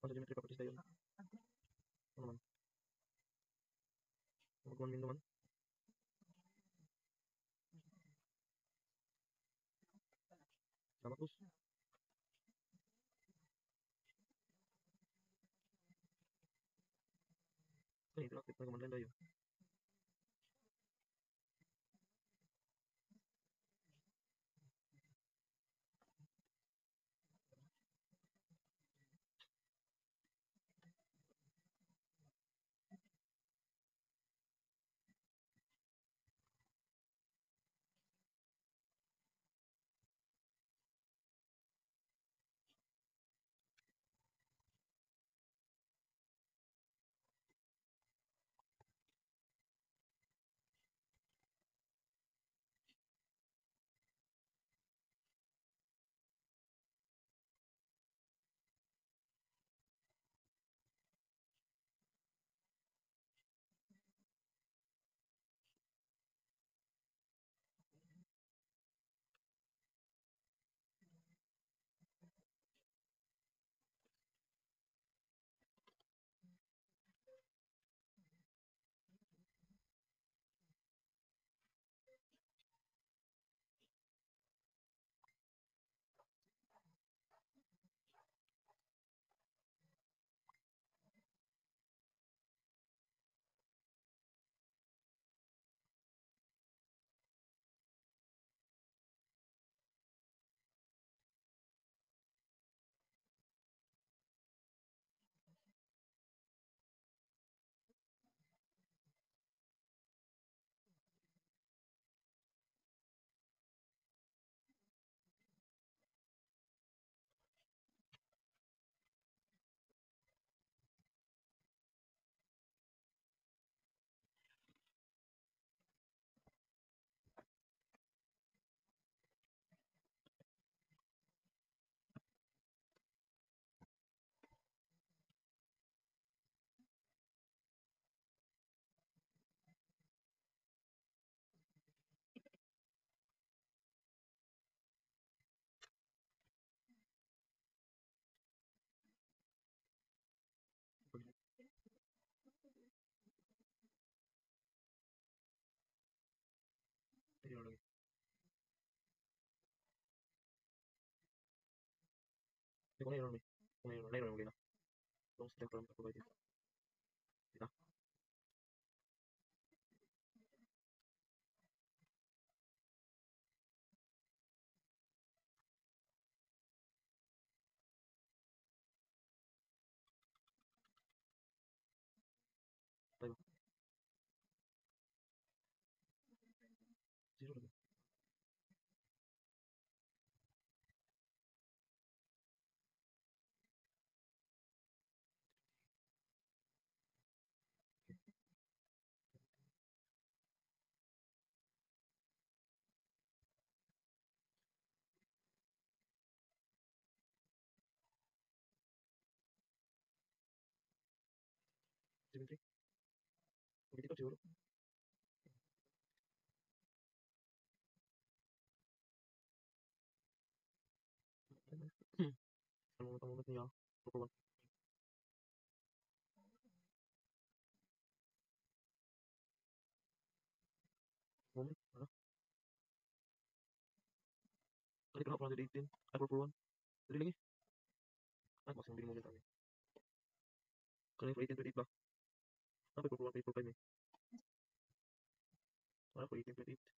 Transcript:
ano geometry properties tayo. Ano naman? Mag 1 min naman. Salamat, boss. Kan interaktif na line tayo. Ini kung na-error may. Kung na-error, na-error mo na. Long string from provided. Kita. Tayo. Zero lagi. Tanong niya? Proper one. Moment. Ano? Tadi kenapa jadi 18? Ay, proper one. Jadi lagi. Masih for 18, 28 ba? Proper one, proper 5 eh. Ano for 18, 28?